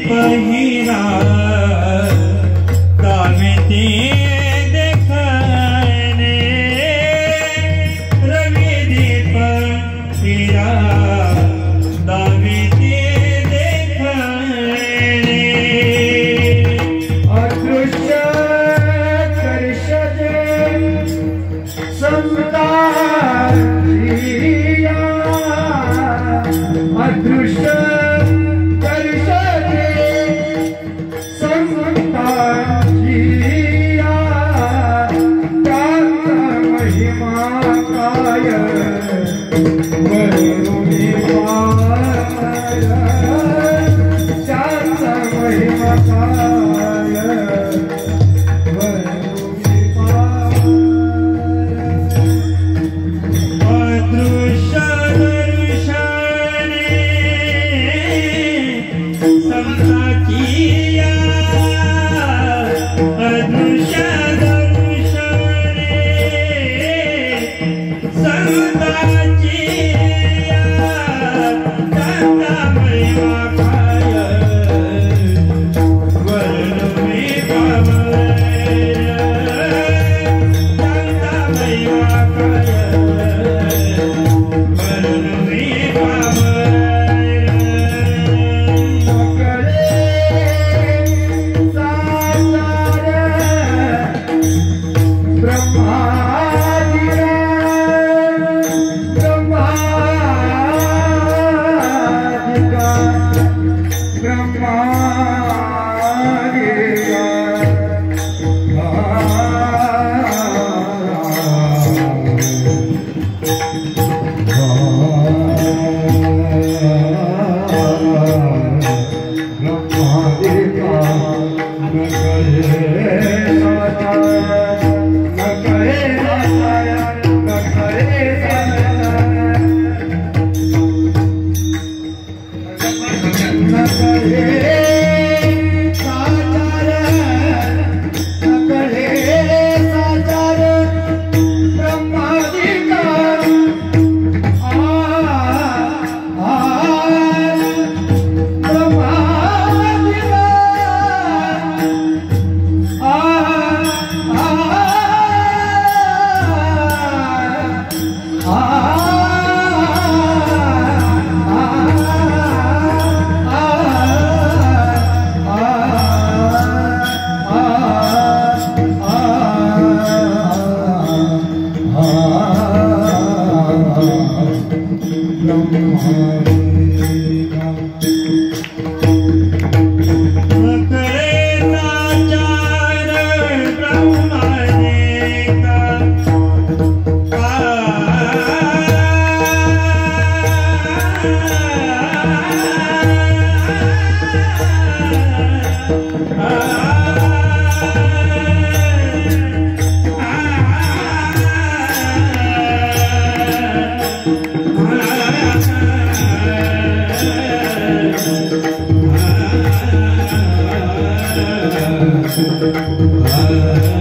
रवि दीप हीरा दावे तेरे Hare